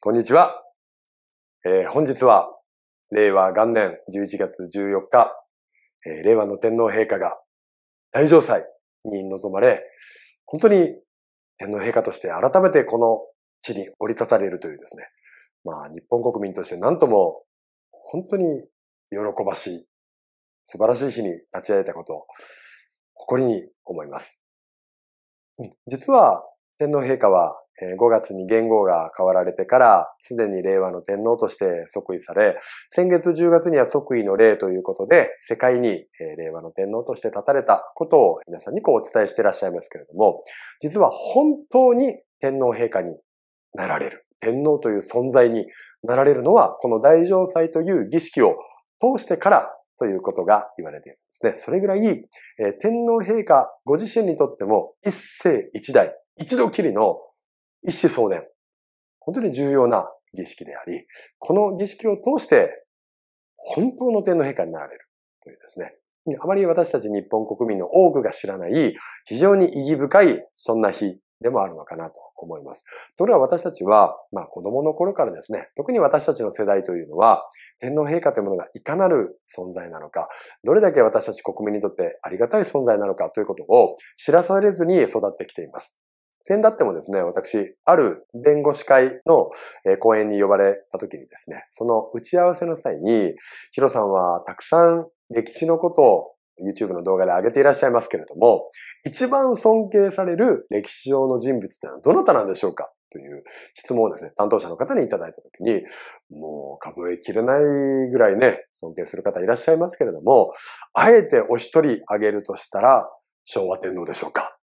こんにちは。えー本日は、令和元年11月14日、えー令和の天皇陛下が大城祭に臨まれ、本当に天皇陛下として改めてこの地に降り立たれるというですね、まあ日本国民として何とも本当に喜ばしい、素晴らしい日に立ち会えたことを誇りに思います。実は天皇陛下は5月に元号が変わられてから、すでに令和の天皇として即位され、先月10月には即位の礼ということで、世界に令和の天皇として立たれたことを皆さんにこうお伝えしていらっしゃいますけれども、実は本当に天皇陛下になられる、天皇という存在になられるのは、この大城祭という儀式を通してからということが言われているんですね。それぐらい、天皇陛下ご自身にとっても一世一代、一度きりの一子相伝。本当に重要な儀式であり、この儀式を通して本当の天皇陛下になられるというですね。あまり私たち日本国民の多くが知らない非常に意義深いそんな日でもあるのかなと思います。ところが私たちは、まあ子供の頃からですね、特に私たちの世代というのは、天皇陛下というものがいかなる存在なのか、どれだけ私たち国民にとってありがたい存在なのかということを知らされずに育ってきています。先だってもですね、私、ある弁護士会の講演に呼ばれた時にですね、その打ち合わせの際に、ヒロさんはたくさん歴史のことを YouTube の動画で上げていらっしゃいますけれども、一番尊敬される歴史上の人物ってのはどなたなんでしょうかという質問をですね、担当者の方にいただいた時に、もう数えきれないぐらいね、尊敬する方いらっしゃいますけれども、あえてお一人挙げるとしたら、昭和天皇でしょうか。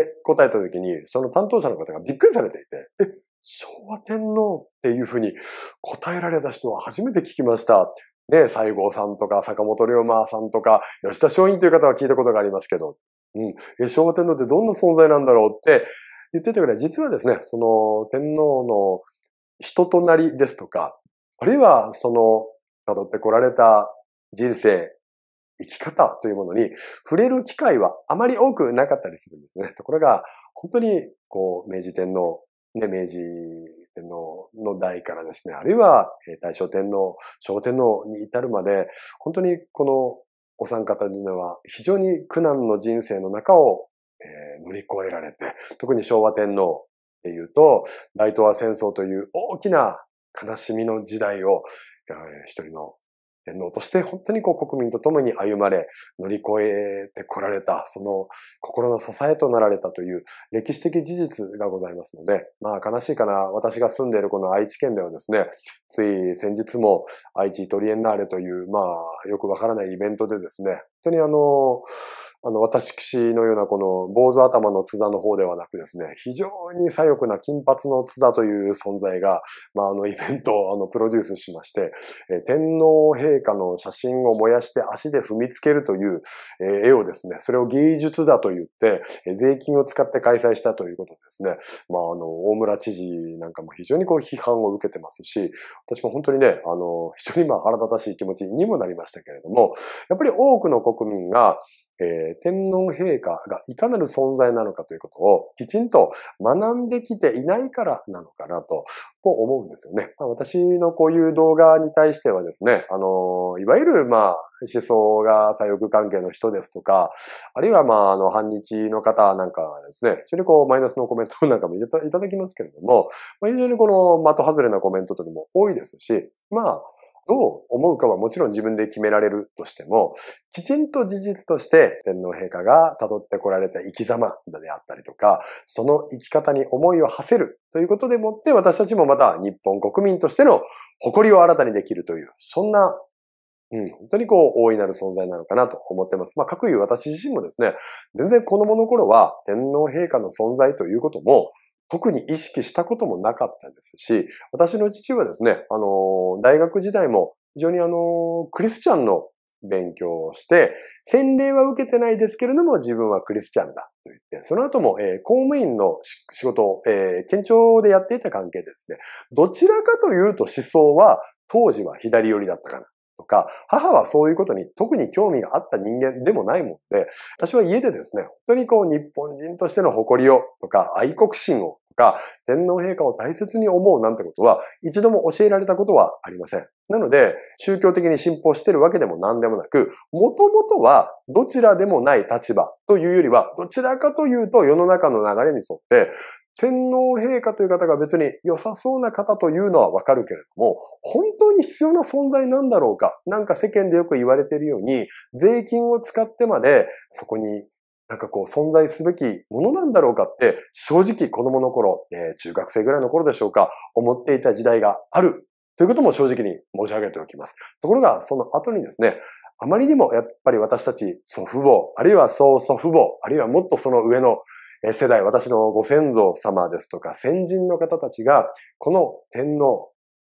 って答えた時に、その担当者の方がびっくりされていて、え、昭和天皇っていうふうに答えられた人は初めて聞きました。ね、西郷さんとか坂本龍馬さんとか吉田松陰という方は聞いたことがありますけど、うん、え、昭和天皇ってどんな存在なんだろうって言ってたぐらい、実はですね、その天皇の人となりですとか、あるいはその辿ってこられた人生、生き方というものに触れる機会はあまり多くなかったりするんですね。ところが、本当に、こう、明治天皇、ね、明治天皇の代からですね、あるいは大正天皇、昭和天皇に至るまで、本当にこのお三方には非常に苦難の人生の中を、えー乗り越えられて、特に昭和天皇っていうと、大東亜戦争という大きな悲しみの時代を、えー一人の天皇として本当にこう国民と共に歩まれ、乗り越えてこられた、その心の支えとなられたという歴史的事実がございますので、まあ悲しいかな、私が住んでいるこの愛知県ではですね、つい先日も愛知トリエンナーレという、まあよくわからないイベントでですね、本当にあの、あの、私のようなこの坊主頭の津田の方ではなくですね、非常に左翼な金髪の津田という存在が、まああのイベントをあのプロデュースしまして、えー天皇陛下の写真を燃やして足で踏みつけるという、えー絵をですね、それを芸術だと言って、えー税金を使って開催したということですね、まあ、あの、大村知事なんかも非常にこう批判を受けてますし、私も本当にね、あの、非常にまあ腹立たしい気持ちにもなりましたけれども、やっぱり多くの国民が、えー天皇陛下がいかなる存在なのかということをきちんと学んできていないからなのかなと、こう思うんですよね。まあ、私のこういう動画に対してはですね、あの、いわゆるまあ、思想が左翼関係の人ですとか、あるいはまあ、あの、反日の方なんかですね、非常にこう、マイナスのコメントなんかもいたいただきますけれども、まあ、非常にこの的外れなコメントというのも多いですし、まあ、どう思うかはもちろん自分で決められるとしても、きちんと事実として天皇陛下が辿ってこられた生き様であったりとか、その生き方に思いを馳せるということでもって私たちもまた日本国民としての誇りを新たにできるという、そんな、うん、本当にこう大いなる存在なのかなと思ってます。まあ、各いう私自身もですね、全然子供の頃は天皇陛下の存在ということも特に意識したこともなかったですし、私の父はですね、あの、大学時代も非常にあの、クリスチャンの勉強をして、洗礼は受けてないですけれども、自分はクリスチャンだと言って、その後も、えー公務員の仕事を、えー県庁でやっていた関係でですね、どちらかというと思想は当時は左寄りだったかな。とか、母はそういうことに特に興味があった人間でもないもんで、私は家でですね、本当にこう日本人としての誇りをとか愛国心をとか、天皇陛下を大切に思うなんてことは、一度も教えられたことはありません。なので、宗教的に信奉してるわけでも何でもなく、もともとはどちらでもない立場というよりは、どちらかというと世の中の流れに沿って、天皇陛下という方が別に良さそうな方というのはわかるけれども、本当に必要な存在なんだろうかなんか世間でよく言われているように、税金を使ってまでそこになんかこう存在すべきものなんだろうかって正直子供の頃、えー、中学生ぐらいの頃でしょうか、思っていた時代があるということも正直に申し上げておきます。ところがその後にですね、あまりにもやっぱり私たち祖父母、あるいは曽祖父母、あるいはもっとその上の世代、私のご先祖様ですとか先人の方たちが、この天皇、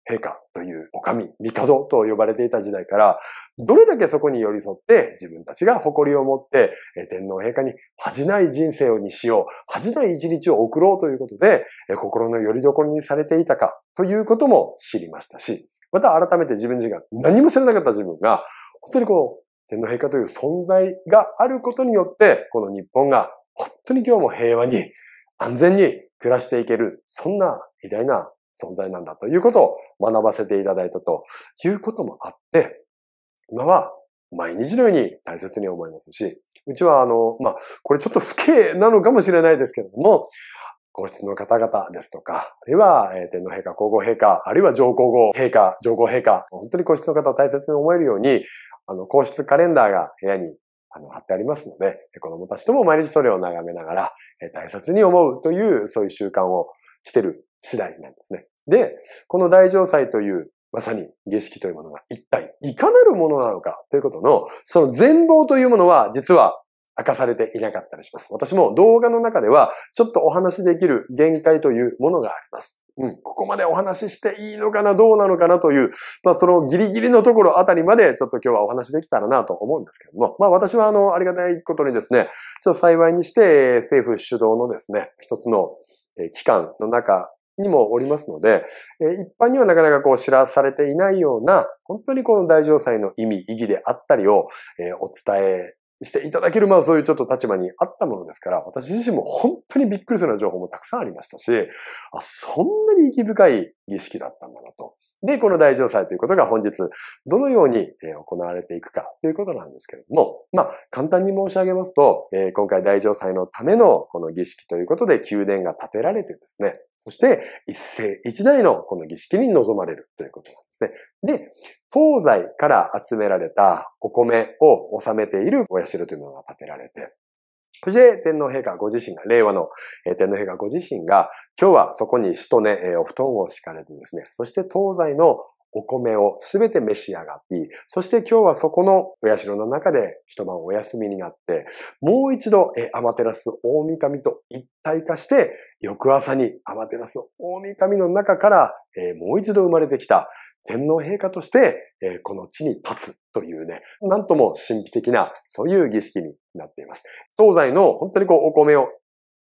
陛下というお神、帝と呼ばれていた時代から、どれだけそこに寄り添って自分たちが誇りを持って天皇陛下に恥じない人生をにしよう、恥じない一日を送ろうということで、心の拠り所にされていたかということも知りましたし、また改めて自分自身が何も知らなかった自分が、本当にこう、天皇陛下という存在があることによって、この日本が本当に今日も平和に安全に暮らしていける、そんな偉大な存在なんだということを学ばせていただいたということもあって、今は毎日のように大切に思いますし、うちはあの、まあ、これちょっと不敬なのかもしれないですけれども、皇室の方々ですとか、あるいは、え天皇陛下、皇后陛下、あるいは上皇后陛下、上皇陛下、本当に皇室の方を大切に思えるように、あの、皇室カレンダーが部屋にあの、貼ってありますので、子供たちとも毎日それを眺めながら、え大切に思うという、そういう習慣をしてる次第なんですね。で、この大城祭という、まさに儀式というものが一体いかなるものなのかということの、その全貌というものは実は明かされていなかったりします。私も動画の中ではちょっとお話しできる限界というものがあります。うん、ここまでお話ししていいのかな、どうなのかなという、まあそのギリギリのところあたりまでちょっと今日はお話しできたらなと思うんですけども、まあ私はあの、ありがたいことにですね、ちょっと幸いにして政府主導のですね、一つの機関の中にもおりますので、一般にはなかなかこう知らされていないような、本当にこの大城祭の意味、意義であったりをお伝えしていただける、まあそういうちょっと立場にあったものですから、私自身も本当にびっくりするような情報もたくさんありましたし、あ、そんなに意義深い儀式だったんだなと。で、この大城祭ということが本日、どのように行われていくかということなんですけれども、まあ、簡単に申し上げますと、今回大城祭のためのこの儀式ということで宮殿が建てられてですね、そして一世一代のこの儀式に臨まれるということなんですね。で、東西から集められたお米を収めているお社というのが建てられて、そして天皇陛下ご自身が、令和の天皇陛下ご自身が、今日はそこにしとね、お布団を敷かれてですね、そして東西のお米をすべて召し上がって、そして今日はそこのお社の中で一晩お休みになって、もう一度、え、アマテラス大神と一体化して、翌朝にアマテラス大神の中から、えもう一度生まれてきた天皇陛下として、えこの地に立つというね、なんとも神秘的な、そういう儀式になっています。東西の本当にこうお米を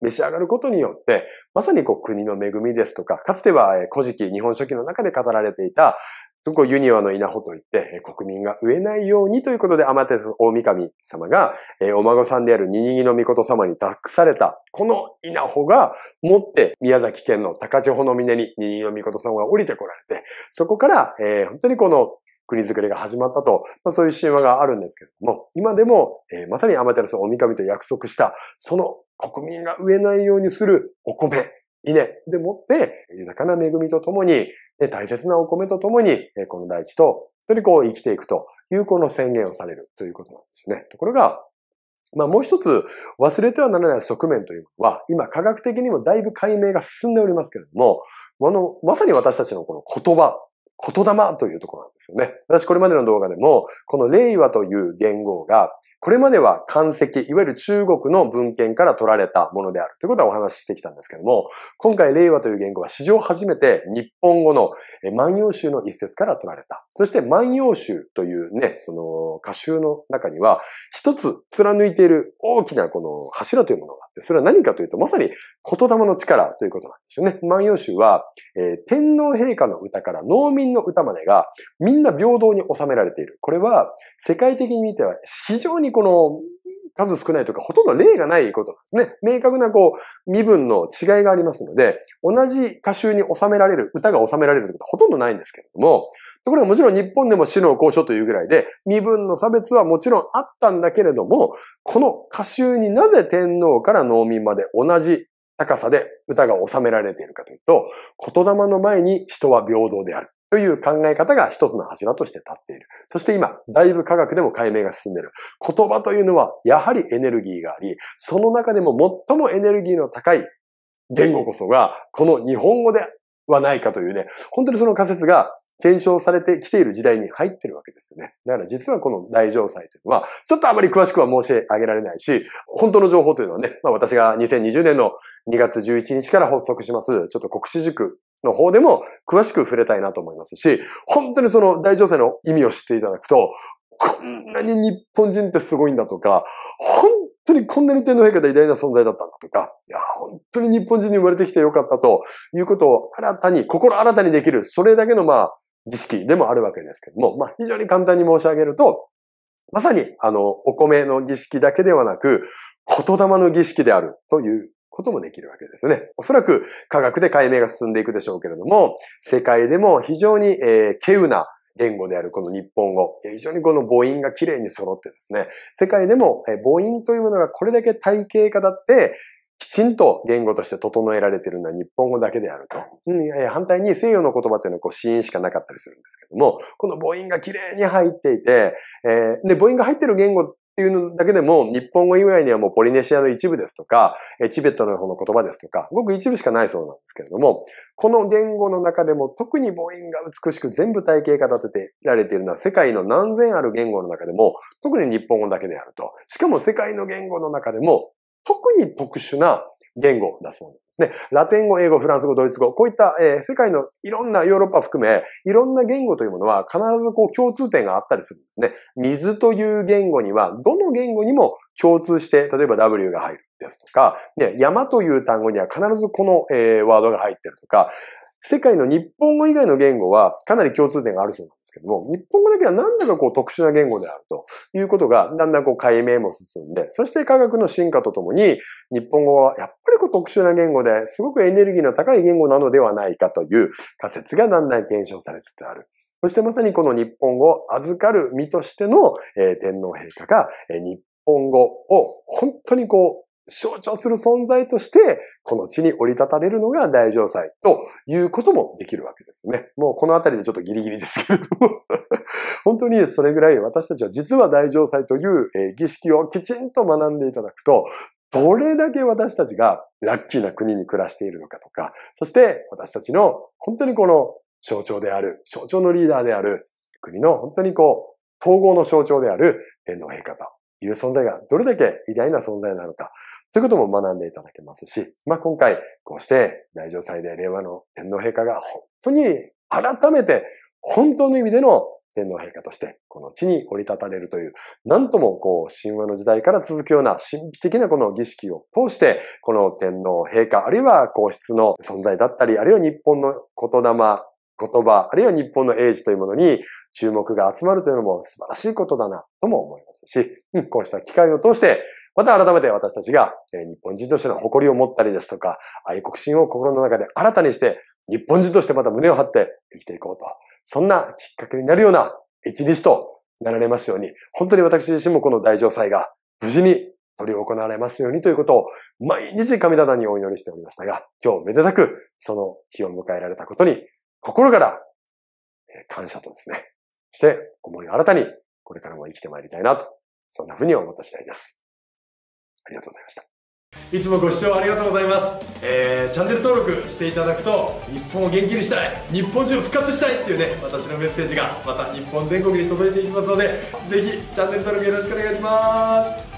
召し上がることによって、まさにこう国の恵みですとか、かつては古事記、日本書紀の中で語られていた、そこユニワの稲穂といって、国民が飢えないようにということで、アマテス大神様が、お孫さんであるニニギの御事様に託された、この稲穂が持って、宮崎県の高千穂の峰にニニギの御事様が降りてこられて、そこから、えー、本当にこの国づくりが始まったと、まあ、そういう神話があるんですけれども、今でも、えー、まさにアマテラス大神と約束した、その国民が飢えないようにするお米、稲でもって、豊かな恵みとともに、大切なお米とともに、この大地と、本当にこう生きていくというこの宣言をされるということなんですよね。ところが、まあもう一つ忘れてはならない側面というのは、今科学的にもだいぶ解明が進んでおりますけれども、あの、まさに私たちのこの言葉、言霊というところなんですよね。私これまでの動画でも、この令和という言語が、これまでは漢石、いわゆる中国の文献から取られたものであるということはお話ししてきたんですけども、今回令和という言語は史上初めて日本語の万葉集の一節から取られた。そして万葉集というね、その歌集の中には、一つ貫いている大きなこの柱というものが、それは何かというと、まさに言霊の力ということなんですよね。万葉集は、えー、天皇陛下の歌から農民の歌までがみんな平等に収められている。これは世界的に見ては非常にこの数少ないとか、ほとんど例がないことなんですね。明確なこう、身分の違いがありますので、同じ歌集に収められる、歌が収められるということはほとんどないんですけれども、ところがもちろん日本でも死の交渉というぐらいで、身分の差別はもちろんあったんだけれども、この歌集になぜ天皇から農民まで同じ高さで歌が収められているかというと、言霊の前に人は平等である。という考え方が一つの柱として立っている。そして今、だいぶ科学でも解明が進んでいる。言葉というのはやはりエネルギーがあり、その中でも最もエネルギーの高い言語こそが、この日本語ではないかというね、本当にその仮説が検証されてきている時代に入ってるわけですよね。だから実はこの大城祭というのは、ちょっとあまり詳しくは申し上げられないし、本当の情報というのはね、まあ私が2020年の2月11日から発足します、ちょっと国史塾の方でも詳しく触れたいなと思いますし、本当にその大情勢の意味を知っていただくと、こんなに日本人ってすごいんだとか、本当にこんなに天皇陛下で偉大な存在だったんだとか、いや、本当に日本人に生まれてきてよかったということを新たに、心新たにできる、それだけのまあ、儀式でもあるわけですけども、まあ非常に簡単に申し上げると、まさにあの、お米の儀式だけではなく、言霊の儀式であるということもできるわけですよね。おそらく科学で解明が進んでいくでしょうけれども、世界でも非常に、えー、稀有な言語であるこの日本語、非常にこの母音が綺麗に揃ってですね、世界でも母音というものがこれだけ体系化だって、きちんと言語として整えられているのは日本語だけであると。うん、反対に西洋の言葉というのはこう死因しかなかったりするんですけども、この母音が綺麗に入っていて、えー、で、母音が入っている言語っていうのだけでも、日本語以外にはもうポリネシアの一部ですとか、チベットの方の言葉ですとか、ごく一部しかないそうなんですけれども、この言語の中でも特に母音が美しく全部体系化立てていられているのは世界の何千ある言語の中でも、特に日本語だけであると。しかも世界の言語の中でも、特に特殊な言語だそうなんですね。ラテン語、英語、フランス語、ドイツ語、こういった、えー、世界のいろんなヨーロッパ含め、いろんな言語というものは必ずこう共通点があったりするんですね。水という言語には、どの言語にも共通して、例えば W が入るですとか、ね、山という単語には必ずこの、えー、ワードが入ってるとか、世界の日本語以外の言語はかなり共通点があるそうなんですけども、日本語だけはなんだかこう特殊な言語であるということがだんだんこう解明も進んで、そして科学の進化とともに日本語はやっぱりこう特殊な言語ですごくエネルギーの高い言語なのではないかという仮説がだんだん検証されつつある。そしてまさにこの日本語を預かる身としての、えー、天皇陛下が、えー、日本語を本当にこう象徴する存在として、この地に降り立たれるのが大城祭ということもできるわけですよね。もうこのあたりでちょっとギリギリですけれども。本当にそれぐらい私たちは実は大城祭という儀式をきちんと学んでいただくと、どれだけ私たちがラッキーな国に暮らしているのかとか、そして私たちの本当にこの象徴である、象徴のリーダーである、国の本当にこう、統合の象徴である天皇陛下と。いう存在がどれだけ偉大な存在なのか、ということも学んでいただけますし、まあ今回、こうして大乗祭で令和の天皇陛下が本当に改めて本当の意味での天皇陛下としてこの地に降り立たれるという、なんともこう神話の時代から続くような神秘的なこの儀式を通して、この天皇陛下、あるいは皇室の存在だったり、あるいは日本の言霊、言葉、あるいは日本の英字というものに注目が集まるというのも素晴らしいことだなとも思いますし、こうした機会を通して、また改めて私たちが日本人としての誇りを持ったりですとか、愛国心を心の中で新たにして、日本人としてまた胸を張って生きていこうと。そんなきっかけになるような一日となられますように、本当に私自身もこの大城祭が無事に取り行われますようにということを毎日神棚にお祈りしておりましたが、今日めでたくその日を迎えられたことに心から感謝とですね、して、思いを新たに、これからも生きてまいりたいなと、そんなふうに思った次第です。ありがとうございました。いつもご視聴ありがとうございます。えー、チャンネル登録していただくと、日本を元気にしたい、日本中復活したいっていうね、私のメッセージが、また日本全国に届いていきますので、ぜひチャンネル登録よろしくお願いします。